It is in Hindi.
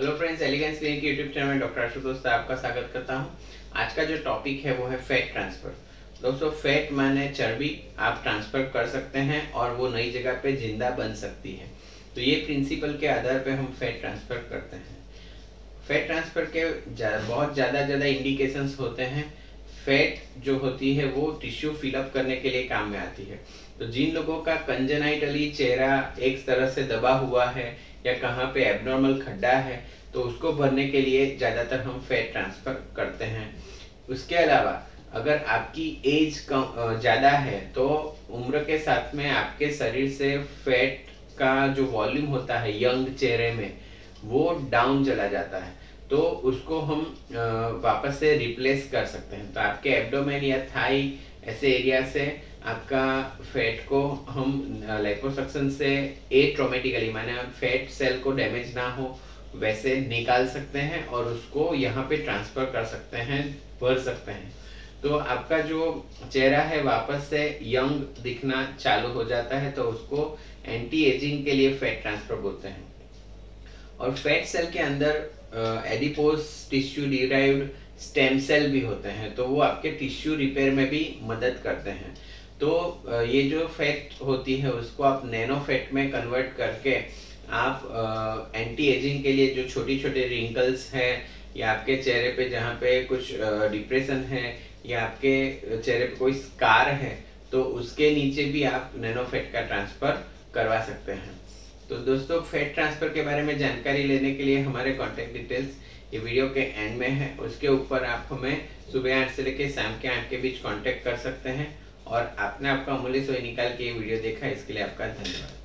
Hello friends elegance clinic YouTube channel में डॉक्टर आशुतोष साहब स्वागत करता हूँ। आज का जो टॉपिक है वो है फैट ट्रांसफ़र दोस्तों फैट माने चर्बी आप ट्रांसफ़र कर सकते हैं और वो नई जगह पे ज़िंदा बन सकती है। तो ये प्रिंसिपल के आधार पे हम फैट ट्रांसफ़र करते हैं। फैट ट्रांसफ़र के जा, बहुत ज़्यादा ज़्यादा इंडिकेशंस होते हैं। फैट जो होती है वो टिश्यू फिलअप करने के लिए काम में आती है। तो जिन लोगों का कंजेनाइटली चेहरा एक तरह से दबा हुआ है या कहाँ पे एबनॉर्मल खड्डा है तो उसको भरने के लिए ज़्यादातर हम फैट ट्रांसफ़र करते हैं। उसके अलावा, अगर आपकी एज कम ज़्यादा है तो उम्र के साथ में आपके शरीर से फैट का जो वॉल्यूम होता है यंग चेहरे में, वो डाउन चला जाता है। तो उसको हम वापस से रिप्लेस कर सकते हैं। तो आपके एब्डोमेन या थाई ऐसे एरिया से आपका फैट को हम लाइपोसक्शन से एट्रोमेटिकली माने फैट सेल को डैमेज ना हो, वैसे निकाल सकते हैं और उसको यहाँ पे ट्रांसफ़र कर सकते हैं, भर सकते हैं। तो आपका जो चेहरा है वापस से यंग दिखना चालू हो जाता है तो उसको एंटी एजिंग के लिए फैट ट्रांसफ़र बोलते हैं। और फैट सेल के अंदर adipose tissue derived stem cell भी होते हैं तो वो आपके टिश्यू रिपेयर में भी मदद करते हैं। तो ये जो फैट होती है, उसको आप नैनो फैट में कन्वर्ट करके आप एंटी एजिंग के लिए जो छोटी छोटे रिंकल्स हैं, या आपके चेहरे पे जहाँ पे कुछ डिप्रेशन है, या आपके चेहरे पे कोई स्कार है तो उसके नीचे भी आप नैनो फैट का ट्रांसफ़र करवा सकते हैं। तो दोस्तों फेड ट्रांसफ़र के बारे में जानकारी लेने के लिए हमारे कॉन्टेक्ट डिटेल्स ये वीडियो के एंड में है। उसके ऊपर आप हमें सुबह आठ से लेकर शाम के आठ के बीच कॉन्टेक्ट कर सकते हैं और आपने आपका अमूल्य सोई निकाल के ये वीडियो देखा। इसके लिए आपका धन्यवाद।